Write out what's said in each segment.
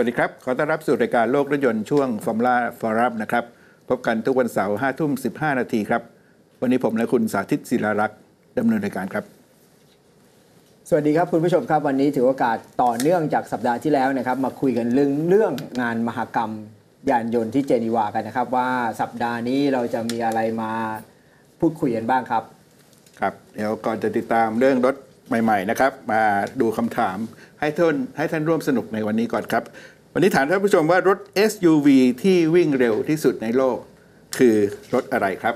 วัสดีครับ ขอต้อนรับสู่รายการโลกรถยนต์ช่วงฟอร์มูล่าฟอรัมนะครับ พบกันทุกวันเสาร์5ทุ่ม15นาทีครับ วันนี้ผมและคุณสาธิตศิลารักษ์ดำเนินรายการครับ สวัสดีครับคุณผู้ชมครับวันนี้ถือโอกาสต่อเนื่องจากสัปดาห์ที่แล้วนะครับ มาคุยกันเรื่องเรื่องงานมหกรรมยานยนต์ที่เจนีวากันนะครับ ว่าสัปดาห์นี้เราจะมีอะไรมาพูดคุยกันบ้างครับ ครับ เดี๋ยวก่อนจะติดตามเรื่องรถใหม่ ๆ นะครับ มาดูคำถาม ให้ท่านให้ท่านร่วมสนุกในวันนี้ก่อนครับ วันนี้ถามท่านผู้ชมว่ารถ SUV ที่วิ่งเร็วที่สุดในโลก คือรถอะไรครับ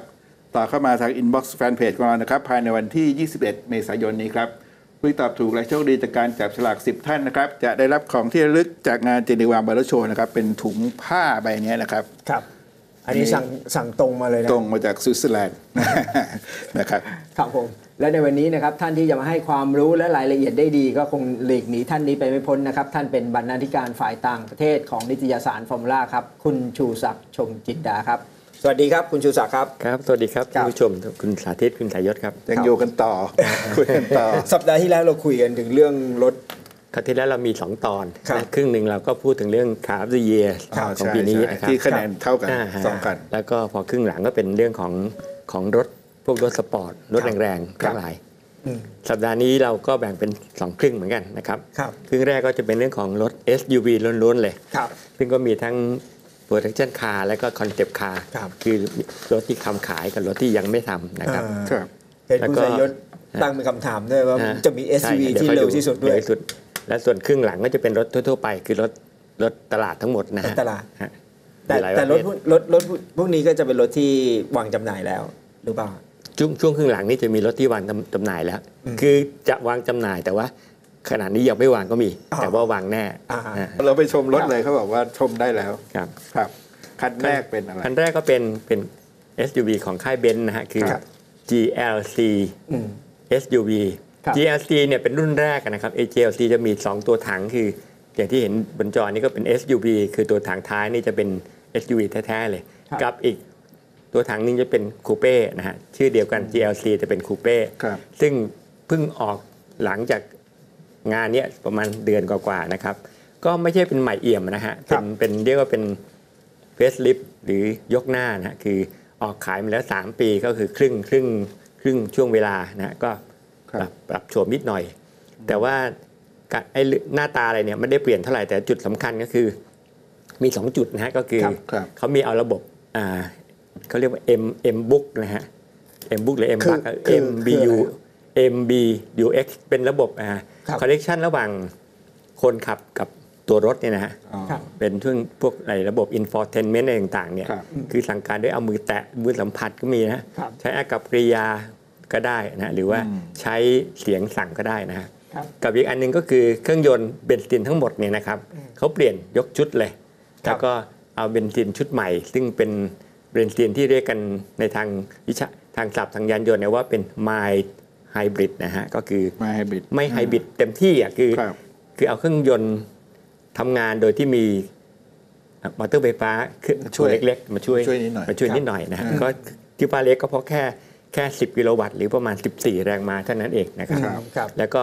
ต่อเข้ามาทาง inbox fanpage ของเรานะครับ ภายในวันที่ 21 เมษายนนี้ครับผู้ตอบถูกและโชคดีจากการจับฉลาก 10 ท่านนะครับ จะได้รับของที่ระลึกจากงานเจนีวาบาร์โชว์นะครับ เป็นถุงผ้าใบนี้นะครับครับ อันนี้สั่งสั่งตรงมาเลยนะตรงมาจากสวิตเซอร์แลนด์นะครับครับผมและในวันนี้นะครับท่านที่จะมาให้ความรู้และรายละเอียดได้ดี ก็คงหลีกหนีท่านนี้ไปไม่พ้นนะครับ ท่านเป็นบรรณาธิการฝ่ายต่างประเทศของนิตยสารฟอร์มูล่าครับ คุณชูศักดิ์ชมจินดาครับ สวัสดีครับคุณชูศักดิ์ครับครับ สวัสดีครับครัท่าบนผู้ชมคุณสาธิตคุณสายยศครับยังอยู่กันต่อคุยกันต่อสัปดาห์ที่แล้วเราคุยกันถึงเรื่องรถ คราวที่แล้วเรามี 2 ตอนครับนะครึ่งหนึ่งเราก็พูดถึงเรื่องขาฟ the year ครับของใช่ปีนี้ใช่นะครับที่คะแนนเท่ากันอ่าฮะสองกัน แล้วก็พอครึ่งหลังก็เป็นเรื่องของของรถพวกรถสปอร์ตรถแรงๆครับ ทั้งหลาย อืมสัปดาห์นี้เราก็แบ่งเป็น 2 ครึ่งเหมือนกันนะครับ ครับครึ่งแรกก็จะเป็นเรื่องของรถ SUV ล้วนๆเลย ครับ ซึ่งก็มีทั้ง production car และก็ concept car ครับ คือรถที่ทำขายกับรถที่ยังไม่ทำนะครับอ่าครับ เห็นแล้วคุณก็สายยศตั้งเป็นคำถามด้วยว่าฮะจะมีใช่ SUV เดี๋ยที่ค่อยเร็วที่สุดด้วย เร็สุด และส่วนครึ่งหลังก็จะเป็นรถทั่ว ๆ ไป คือรถรถตลาดทั้งหมดนะฮะรถตลาดฮะแต่มีหลายแต่รถประเภทพวกรถรถพวกนี้ก็จะเป็นรถที่วางจำหน่ายแล้วหรือเปล่าช่วงช่วงครึ่งหลังนี่จะมีรถที่วางจำจำหน่ายแล้ว คือจะวางจำหน่ายแต่ว่าขณะนี้ยังไม่วางก็มีอ๋อแต่ว่าวางแน่อ่าฮะเราไปชมรถเลยเขาบอกว่าชมได้แล้วครับครับคันแรกเป็นอะไรคันแรกก็เป็นเป็น SUV ของค่ายเบนซ์นะฮะคือครับ GLC อืม SUV ครับ GLC เนี่ยเป็นรุ่นแรกนะครับ GLC จะมี 2 ตัวถังคือ อย่างที่เห็นบนจอนี้ก็เป็น SUV คือตัวถังท้ายนี่จะเป็น SUV แท้ๆเลยครับกับอีกตัวถังนึงจะเป็นคูเป้นะฮะชื่อเดียวกัน GLC จะเป็นคูเป้ครับซึ่งเพิ่งออกหลังจากงานเนี้ยประมาณเดือนกว่าๆนะครับ ก็ไม่ใช่เป็นใหม่เอี่ยมนะฮะเป็นเป็นเรียกว่าเป็นเฟสลิฟหรือยกหน้านะฮะคือออกขายมาแล้ว 3 ปีก็คือครึ่งครึ่งครึ่งช่วงเวลานะฮะก็ครับ ปรับปรับโฉมนิดหน่อย แต่ว่ากะไอ้หน้าตาอะไรเนี่ยไม่ได้เปลี่ยนเท่าไหร่แต่จุดสำคัญก็คือมี 2 จุดนะฮะก็คือครับครับเขามีเอาระบบอ่าเขาเรียกว่า M M book นะฮะ M book หรือ M คือ book คือ M คือ B อะไร U M B U X เป็นระบบอ่าครับคอนเนคชันระหว่างคนขับกับตัวรถเนี่ยนะฮะอ๋อครับเป็นช่วงพวกอะไรระบบ infotainment อะไรต่างๆเนี่ยครับคือสั่งการด้วยเอามือแตะมือสัมผัสก็มีนะครับใช้อากับกริยา ก็ได้นะหรือว่าอืมใช้เสียงสั่งก็ได้นะฮะครับกับอีกอันหนึงก็คือเครื่องยนต์เบนซินทั้งหมดเนี่ยนะครับเขาเปลี่ยนยกชุดเลยครับแล้วก็เอาเบนซินชุดใหม่ ซึ่งเป็นเบนซินที่เรียกกันในทางวิชาทางศัพท์ทางยานยนต์เนี่ยว่าเป็น mild hybrid นะฮะก็คือมาไฮบริดไม่ไฮบริดเต็มที่อะคือครับคือเอาเครื่องยนต์ทำงานโดยที่มีมอเตอร์ไฟฟ้าคือช่วยตัวเล็กๆ มาช่วยช่วยนิดหน่อยมาช่วยครับนิดหน่อยนะฮะอืมก็ที่ฟ้าเล็กก็เพราะแค่ แค่ 10 กิโลวัตต์หรือประมาณ 14 แรงม้าเท่านั้นเองนะครับครับครับแล้วก็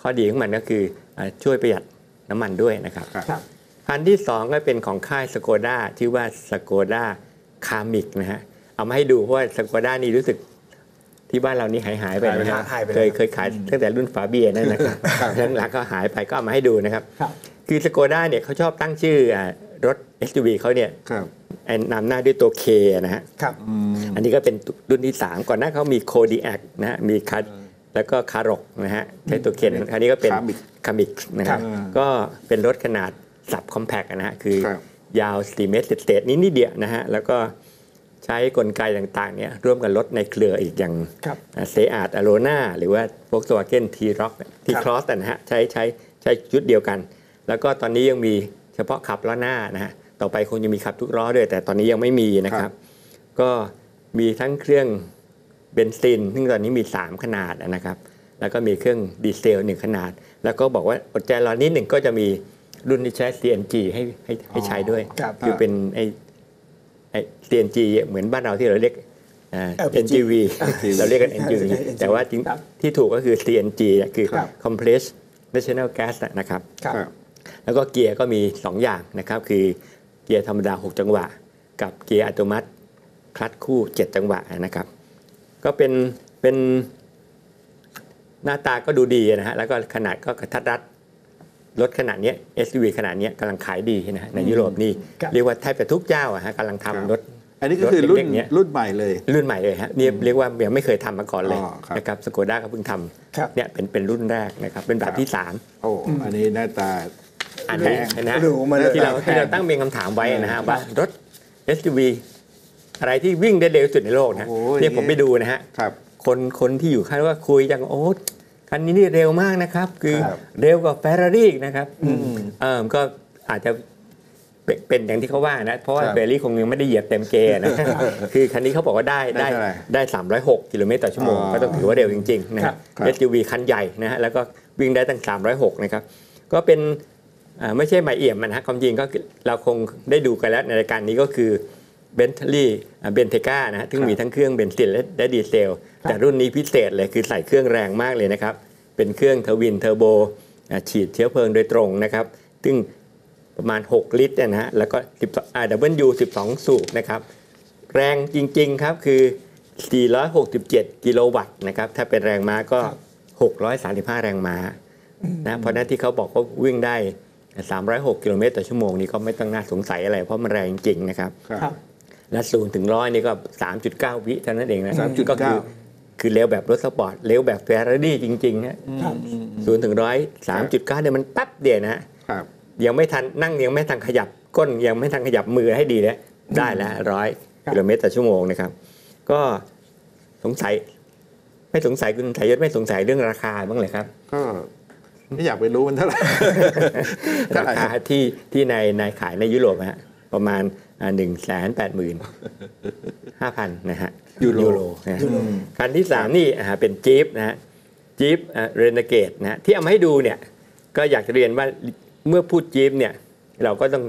ข้อดีของมันก็คืออ่าช่วยประหยัดน้ำมันด้วยนะครับครับครับคันที่ 2 ก็เป็นของค่ายสโกด้าชื่อว่าสโกด้าคามิกนะฮะเอามาให้ดูเพราะว่าสโกด้านี่รู้สึกที่บ้านเรานี่หายหายๆไปนะฮะหายไปแล้วเคยเคยขายตั้งแต่รุ่นฝาเบียร์นั่นนะครับครับหลังๆก็หายไปก็เอามาให้ดูนะครับครับคือสโกด้าเนี่ยเขาชอบตั้งชื่ออ่ารถ SUV เขาเนี่ยครับไอ้นำหน้าด้วยตัว K นะฮะครับอืมอันนี้ก็เป็นรุ่นที่ 3 ก่อนหน้าเขามี Kodiaq นะฮะแล้วก็มี Karoq นะฮะใช้ตัว K นะคราวนี้ก็เป็น Kamiq คามิกนะครับครับก็เป็นรถขนาด subcompact นะฮะคือครับยาว 4 เมตรเศษๆนิดนิดเดียวนะฮะแล้วก็ใช้กลไกต่างๆเนี่ยร่วมกับรถในเครืออีกอย่างครับ SEAT Arona หรือว่า Volkswagen T-Roc T-Cross นะฮะใช้ใช้ใช้ชุดเดียวกัน แล้วก็ตอนนี้ยังมีเฉพาะขับล้อหน้านะฮะ ต่อไปคงจะมีขับทุกล้อด้วยแต่ตอนนี้ยังไม่มีนะคครัรับบก็มีทั้งเครื่องเบนซิน ซึ่งตอนนี้มี 3 ขนาดนะครับ แล้วก็มีเครื่องดีเซลหนึ่งขนาด แล้วก็บอกว่าอดใจรอนิดหนึ่งก็จะมีรุ่นที่ใช้ CNG ให้ให้ให้ใช้ด้วยครับคือเป็นไอไอ CNG เหมือนบ้านเราที่เราเรียกอ่า LPG NGV เราเรียกกัน NGV แต่ว่าจริงครับที่ถูกก็คือ CNG เนี่ยคือครับ Compressed Natural Gas นะครับครับครับ แล้วก็เกียร์ก็มี 2 อย่างนะครับ คือ เกียร์ธรรมดา 6 จังหวะ กับเกียร์อัตโนมัติคลัตช์คู่ 7 จังหวะนะครับ ก็เป็นเป็นหน้าตาก็ดูดีนะฮะแล้วก็ขนาดก็กระทัดรัดรถขนาดเนี้ย SUV ขนาดเนี้ยกำลังขายดีนะฮะในยุโรปนี่ครับเรียกว่าแทบจะทุกเจ้าอะฮะกำลังครับทำรถอันนี้ก็คือรุ่นรถเล็กๆเนี่ยรุ่นใหม่เลย รุ่นใหม่เลยฮะนี่เรียกว่ายังไม่เคยทำมาก่อนเลยอ๋อครับนะครับสโกด้าก็เพิ่งทครับำเนี่ยเป็นเป็นรุ่นแรกนะครับเป็นแบบที่3โอ้อันนี้หน้าตา อันนี้แพงนะหรูมาเลยที่เราแพงที่เราตั้งเป็นคำถามไว้นะฮะครับว่ารถ SUV อะไรที่วิ่งได้เร็วที่สุดในโลกนะโอ้โหเนี่ยผมไปดูนะฮะครับคนคนที่อยู่ค่ายว่าคุยจังโอ้คันนี้นี่เร็วมากนะครับ คือครับเร็วกว่า Ferrari อีกนะครับอืมเออก็อาจจะเป็นเป็นอย่างที่เขาว่านะ เพราะว่าครับแฟรี่คงยังไม่ได้เหยียบเต็มเกยร์นะคือคันนี้เขาบอกว่าได้ได้ได้เท่าไหร่ได้306 กิโลเมตรต่อชั่วโมงอ๋อก็ต้องถือว่าเร็วจริง ๆ นะคครัรับบครับ SUV คันใหญ่นะฮะแล้วก็วิ่งได้ตั้ง 306 นะครับ ก็เป็นอ่า ไม่ใช่ใหม่เอี่ยมนะฮะความจริงก็คือเราคงได้ดูกันแล้วในรายการนี้ก็คือ Bentley Bentayga นะฮะซึ่งมีทั้งเครื่องเบนซินและและดีเซล แต่รุ่นนี้พิเศษเลยคือใส่เครื่องแรงมากเลยนะครับ เป็นเครื่อง twin turbo อ่าฉีดเชื้อเพลิงโดยตรงนะครับ ซึ่งประมาณ 6 ลิตรเนี่ยนะฮะ แล้วก็12อ่า W 12 สูบนะครับ แรงจริง ๆ ครับคือ 467 กิโลวัตต์นะครับ ถ้าเป็นแรงม้าก็ 635 แรงม้านะ เพราะฉะนั้นที่เขาบอกว่าวิ่งได้ 306กิโลเมตรต่อชั่วโมงนี่ก็ไม่ต้องน่าสงสัยอะไรเพราะมันแรงจริงนะครับครับ ครับ และศูนย์ถึงร้อยนี่ก็ 3.9 วิเท่านั้นเองนะ3.9 ก็คือคือเร็วแบบรถสปอร์ตเร็วแบบเฟอร์รารี่จริงๆฮะครับศูนย์ถึงร้อยสามจุดเก้าเนี่ยมันแป๊บเดียวนะฮะครับยังไม่ทันนั่งยังไม่ทันขยับก้นยังไม่ทันขยับมือให้ดีเลยได้แล้วร้อยครับกิโลเมตรต่อชั่วโมงนะครับ ก็สงสัย ไม่สงสัยคุณสายยศไม่สงสัยเรื่องราคาบ้างเลยครับ ก็ ไม่อยากไปรู้มันเท่าไหร่เท่าราไหร่คาที่ที่ในในขายในยุโรปฮะประมาณหนึ่งแสนแปดหมื่นห้าพันนะฮะยูโรนะฮะคันที่สามนี่อ่าเป็นจี๊ปนะฮะจี๊ปเรนเกตนะฮะที่เอามาให้ดูเนี่ยก็อยากจะเรียนว่าเมื่อพูดจี๊ปเนี่ยเราก็ต้อง